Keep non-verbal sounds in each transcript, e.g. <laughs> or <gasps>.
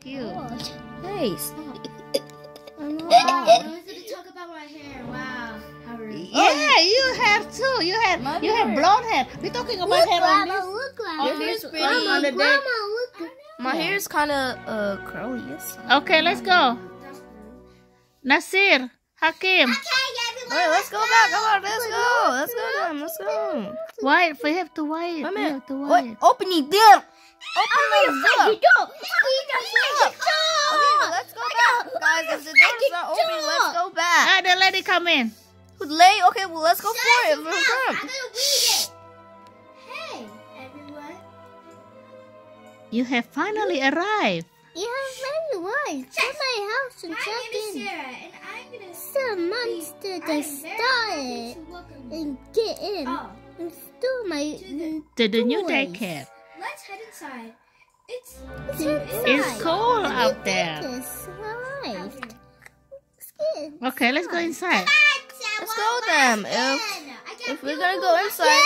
Cute. Hey, stop. I'm not I bad. wanted to talk about my hair. Wow. How rude. Yeah, you have too. You have My you have blonde hair. We're talking about hair on this. look, on this pretty. on, on the day. look. My hair is kind of uh curly. Yes. Okay, let's go. Naseer, Hakeem. Wait, let's go back. Come on, let's go. Let's go, then. Let's go. Wait, we have to wait. Wait We have to Wait, wait. open the door. Open the door. Okay, let's go back, guys. If the door's not open, let's go back. Ah, the lady come in. Lay. Okay, well, let's go for it. We're I'm gonna read it. Hey, everyone. You have finally arrived. You have many wives. Come my house and My check name is in. Sarah, and I'm gonna. Some monster I that am very happy started to welcome you. and get in Oh, and stole my To the new Toys. daycare. Let's head inside. It's It's It's inside. cold out there. It's okay. Okay, let's go inside. Let's go then. If if we're gonna go inside,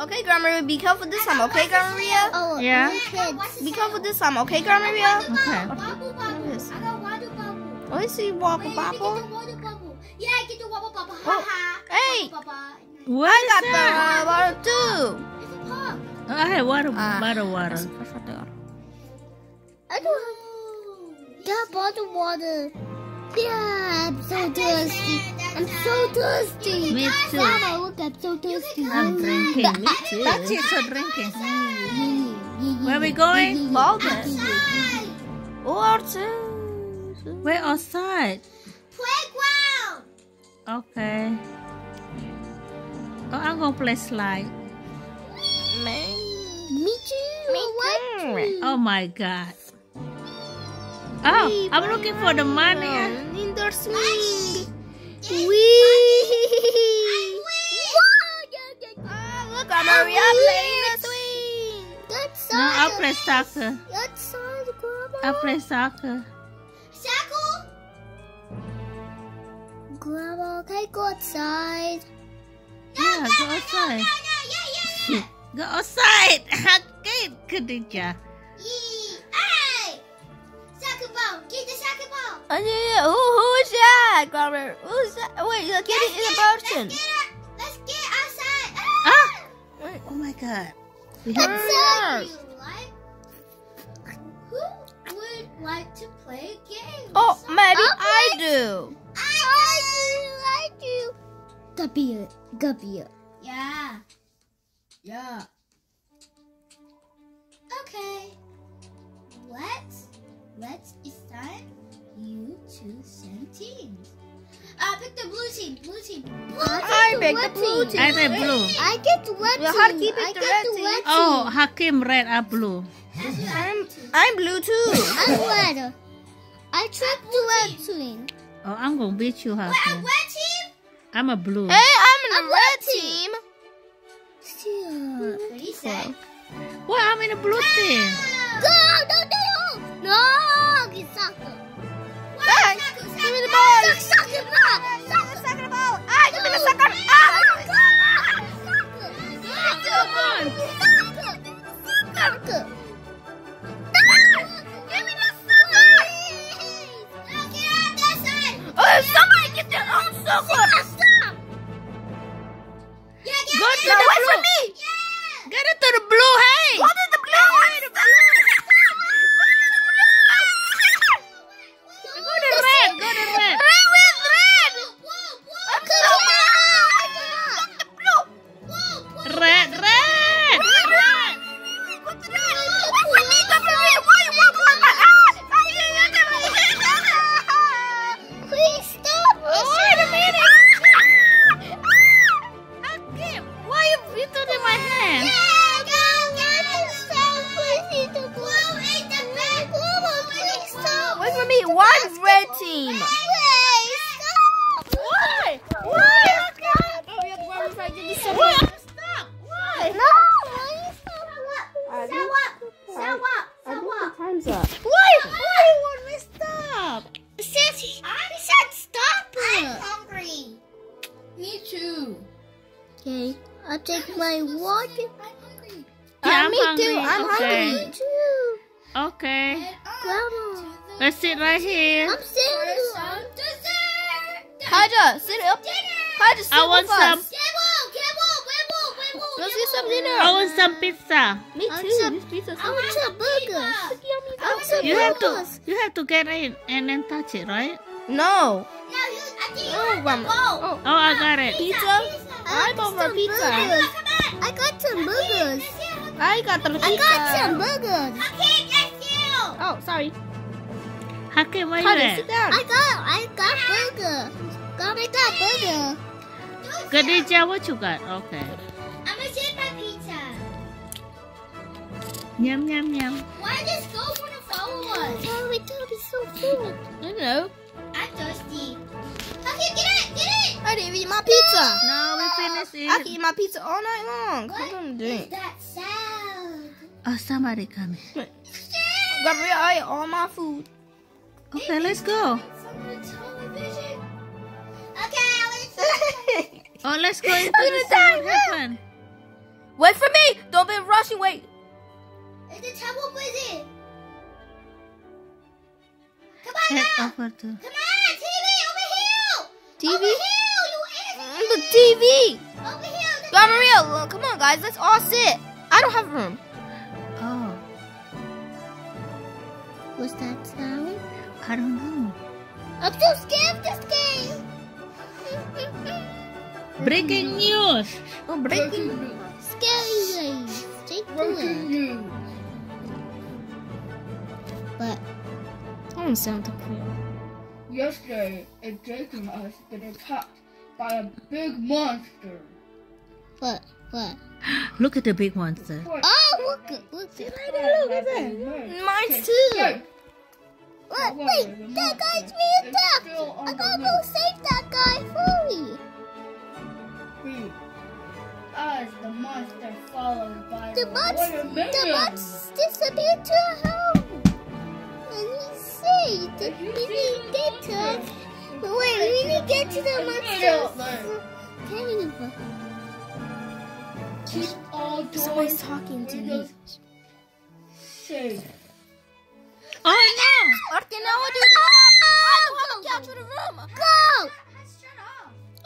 okay, Grandma, be careful this time. Okay, Grandma Maria. Oh, Yeah. my. Be careful this time. Okay, Grandma Maria. Okay. Bubble bubble. Yes. I bubble. Oh, you see Wobble Wait, let me get Bobble. bubble. Yeah, I get the water bubble. Ha Oh, ha. hey. Bubble bubble. What I is got the that? uh, water too. It's a pump. I have water, Ah, water, water. that's- that's right there. I don't have that bottle water. Yeah, I'm so thirsty. I'm so thirsty. Me too. Mama, look, I'm so thirsty. I'm drinking. Me too. That's it, so drinking. Where Where we going? Walden. Or two. We're outside. Playground. Okay. Oh, I'm gonna play slide. Man. Me too. Me What? too. Oh my god. Oh, I'm looking for the money. In the swing. Wee. Ah, look, I'm Maria playing the swing. That's No, I'll soccer. play soccer. That's soccer, Grandma. I'll play soccer. Shackle. Grandma, can I go outside? Yeah, go outside. Yeah, yeah, yeah, yeah. Go outside. Hakeem, Khadija. Yee. Hey. Soccer ball. Get the soccer ball. Oh, yeah, yeah. Who, who is that, Grandma? Who's that? Wait, the kitty is a person. Let's get, her- let's get outside. Ah! Wait. Oh my god. We What do you like? Who would like to play a game? Oh, maybe Okay. I do. I do, I do. Gabia, Gabia. Yeah. Yeah. Okay. Let's let's assign you to some teams. Uh pick the blue team. Blue team. I picked the blue team. I said blue. I get the red Well, team. how to keep it I the get red the team? red team. Oh, Hakeem red or blue. I'm, I'm blue too. I'm red. I tricked the red team. Oh, I'm gonna beat you, What a Hakeem. red team? I'm a blue. hey, I'm in the I'm red red team. team. Still. What do you say? Well, I'm in a blue team. Go, no, no, no. No, get soccer. Hey, Soccer, give me the ball. Suck, suck it, ball. Suck it. The ball. Ah, give me the sucker. Ah. Soccer. Soccer. Soccer. Give me the soccer. Now get on that side. Oh, somebody get their own sucker. Time's up. Why? Why you want me to stop? It. I'm hungry. Me too. Okay, I'll take my water. I'm hungry. Yeah, I'm me hungry. too. I'm Okay. hungry too. Okay. Grandma. Let's sit right here. I'm sitting. Some dessert. Kaja, sit up. Kaja, sit I want with some. Get some dinner. I want some pizza. Me I too. want some- This I want some burgers. I want some You have to you have to get in and then touch it, right? No. No, you, I think you Oh, have to go. Oh, Oh, I got it. pizza? I'm over some pizza. burgers. I got some burgers. I got the pizza. I got some burgers. Okay, that's you. Oh, sorry. Hakeem, where you Kaja, sit at? down. I got I got burger. Got I got burger. Khadija, what you got? Okay. Yum, yum, yum. Why does go want to follow us? Oh, my tummy so full. I don't know. I'm thirsty. Okay, get it, get it. I didn't eat my pizza. No, we finished it. I can eat my pizza all night long. What Come on, is drink. that sound? Oh, somebody coming. Gabrielle, I ate all my food. Okay, let's go. From the television. Okay, let's. <laughs> Oh, let's go <laughs> into I'm the gonna die? Wait for me. Don't be rushing. Wait. It's a table visit. Come on Head over to. Come on, TV over here. TV? Over here, you idiot. The TV. Over here. the- Gabrielle, come on, guys. Let's all sit. I don't have room. Oh, What's that sound? I don't know. I'm so scared of this game. <laughs> Breaking news. Oh, breaking. Scary ways. Straight to it. But I want something clear. Yesterday, a Jacob has been attacked by a big monster. but but <gasps> Look at the big monster. oh look at look at Look at that. Mine too. Oh, what wait that guy's being attacked. I gotta go save that guy fully. As the monster followed by The the bots water the minions. bots disappeared to a home. And we say that we need to get to us. Wait, we need to get to the monster's cave. Keep all doors Somebody's talking to me. safe. Oh Okay, now what do we do? I don't have to to the room. Go!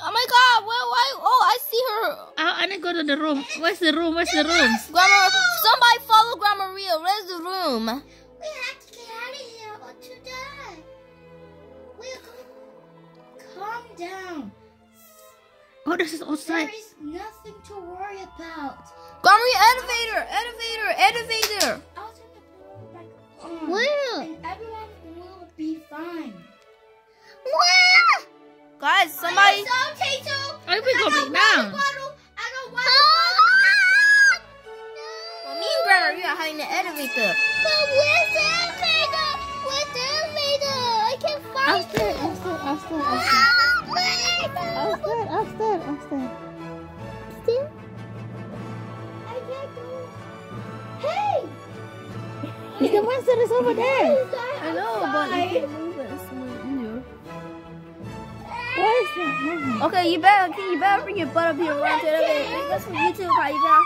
Oh my god, well, why? Oh, I see her. no! Oh, I need to go to the room. Where's the room? Where's the room? Grandma, somebody follow Grandma Maria. Where's the room? Calm down. Oh, this is outside. There is nothing to worry about. Maria, elevator, elevator, elevator. I'll turn the power back on. Where? And everyone will be fine. Where? Guys, somebody. So, Tato, I we I go got big now. water bottle. I got water Ah! Well, me and Grandma are in the elevator. But where's the elevator? Where's the elevator? I can't find Upstairs, it. upstairs, upstairs, Ah, The monster is over there. I know, but you can move it. What is that? Okay, you better, okay, you better bring your butt up here around to the elevator. That's for you too, Kaija.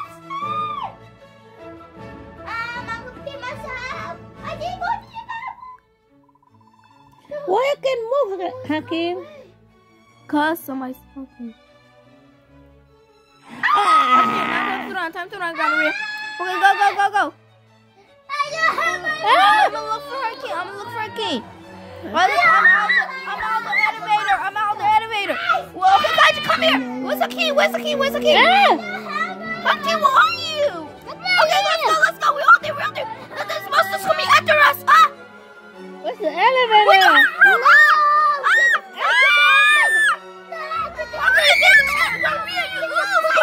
Um, I'm gonna pee myself. I didn't go to the bathroom. Why you can move, Hakeem? Cause somebody's talking. Okay, now time to run, time to run, Grandma Maria. Okay, go, go, go, go. I'm gonna look for her key. I'm gonna look for her key. I'm out, the, I'm out the elevator. I'm out the elevator. Whoa, Kakaja, come here. Where's the key? Where's the key? Where's the key? Yeah. Kakaja, where are you? Okay, let's go. Let's go. We're all there. We're all there. There's monsters coming after us. Ah. Where's the elevator? We don't have ah. ah. ah. ah. ah. ah. ah. ah. ah.